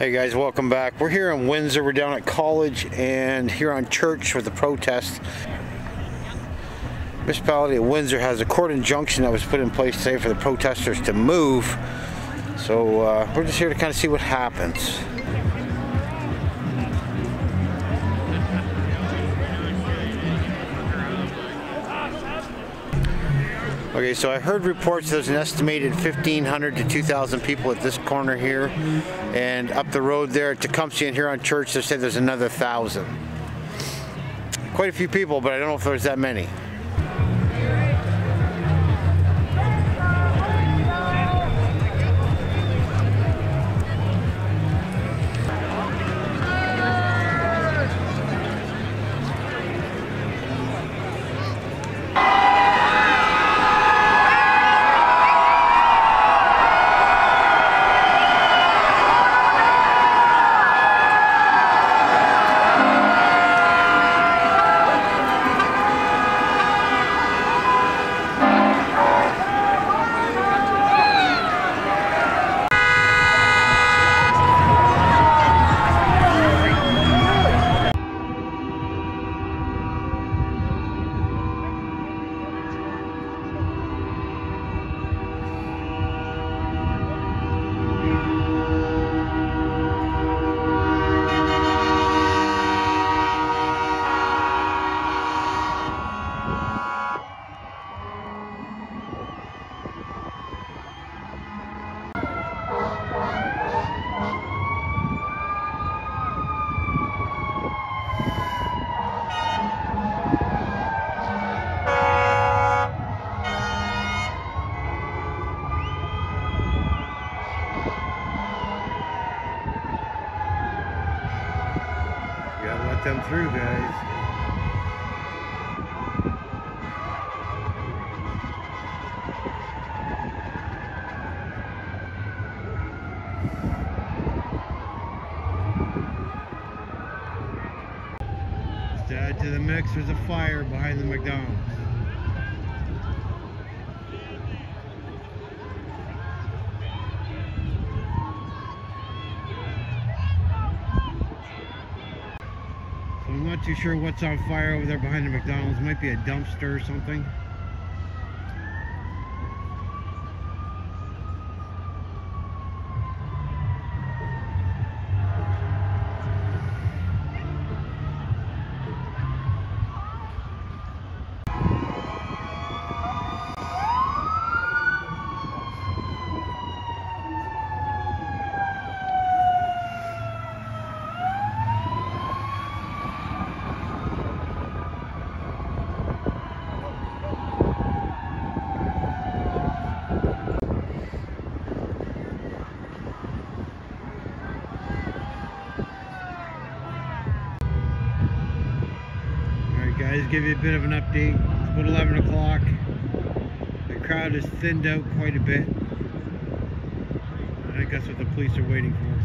Hey guys, welcome back. We're here in Windsor. We're down at college and Huron Church with the protest. Municipality of Windsor has a court injunction that was put in place today for the protesters to move. So uh, we're just here to kind of see what happens. Okay, so I heard reports there's an estimated 1,500 to 2,000 people at this corner here, and up the road there at Tecumseh and Huron Church, they said there's another thousand. Quite a few people, but I don't know if there's that many. Let them through, guys. To the mix, there's a fire behind the McDonald's. Too sure what's on fire over there behind the McDonald's. Might be a dumpster or something. Guys, give you a bit of an update. It's about 11 o'clock. The crowd is thinned out quite a bit. I think that's what the police are waiting for.